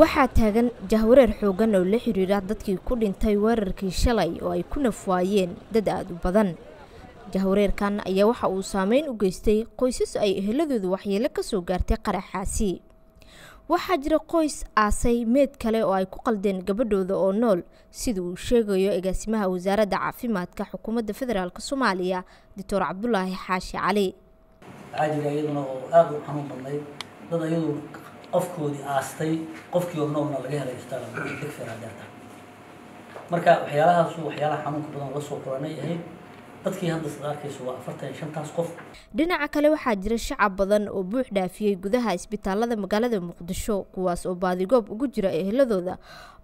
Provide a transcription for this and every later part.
waxaa taagan jahwareer xoogan oo la xiriira dadkii ku dhintay weerarkii shalay oo ay ku nafwaayeen dad aada u badan. Jahwareerkan ayaa waxa uu saameyn u geystay qoysas ay eheladoodu waxyeelo ka soo gaartay qaraxaasi. Waxaa jira qoys aasay meed kale oo ay ku qaldeen gabadhooda oo nool sida uu sheegayo agaasimaha wasaaradda caafimaadka xukuumadda federaalk soomaaliya doctor cabdulaahi xaashi cali qofkoodii aastay qofkii oo laga helay adeerta marka waxyaalahaasu waxyaalaha xanuunka badan la kulanay ahayd dadkii hadda sad waa afartan shantaas qof. Dhinaca kale waxaa jira shacab badan oo buux dhaafiyey gudaha isbitaalada magaalada muqdisho kuwaas oo baadigoob ugu jira eheladooda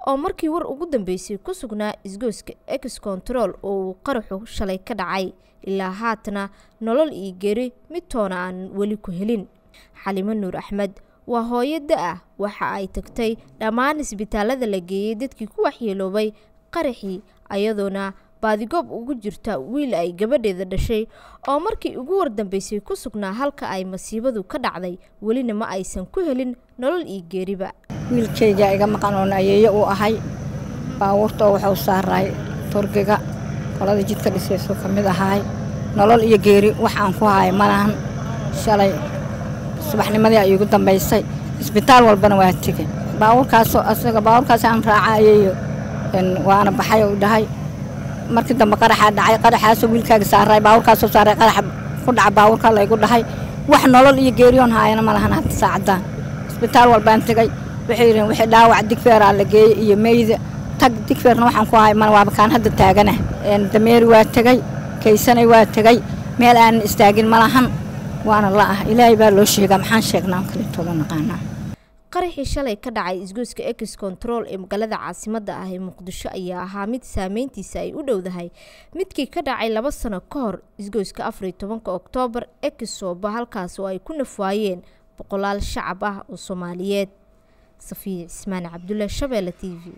oo markii war ugu dambeysay ku sugnaa isgooska ex control oo uu qaraxu shalay ka dhacay. Ilaa haatana nolol iyo geri mid toona aan weli ku helin. Xalimo nuur axmed waa hooyo da'ah waxa ay tagtay dhammaan isbitaalada la geeyey dadkii ku waxyeeloobay qaraxii ayadoona baadigoob ugu jirta wiil ay gabadheeda dhashay oo markii ugu wardambeysay ku sugnaa halka ay masiibadu ka dhacday welina ma aysan ku helin nolol iyo geeriba. Wiilkayga iga maqan oon ayeeyo uu ahay. Baabuurta oo waxuu saaraay turgiga qolada jidka dhisayso ka mid ahaay nolol iyo geeri wax aan ku haay malahan shalay subaxnimadii ay igu dambaysay isbitaal walbana waa tegay baabuurkaasoo asaga baabuurkaas aan raaca ayeeyo waana baxay u dhahay. Markii dambe qaraxaa dhacay qaraxaasoo wiilkaaga saaraay baabuurkaasoo saaray qaraxa ku dhaca baabuurka laygu dhahay. Wax nolol iyo geeriyoon haayana ma lahan hadda saacadaan isbitaal walbaan tegay waxay yidheen wixii dhaawac digfeeraa la geeyey iyo meyda tag digfeerna waxaan ku haay mana waaba hadda taagana. Dameeri waa tegay kaysanay waa tegay meel aanan istaagin ma lahan waana la ah. Ilaahay baa loo sheegaa. Maxaan sheegnaa? Kaleetoola naqaanaa. Qaraxii shalay ka dhacay isgoyska ex control ee magaalada caasimadda ah ee muqdisho ayaa ahaa mid saameyntiisa ay u dhowdahay. Midkii ka dhacay laba sano ka hor isgoyska afariyo tobanka oktoobar ex sooba halkaas oo ay ku nafwaayeen boqolaal shacab ah oo soomaaliyeed. Safiya cismaan cabdulle shabeelle t v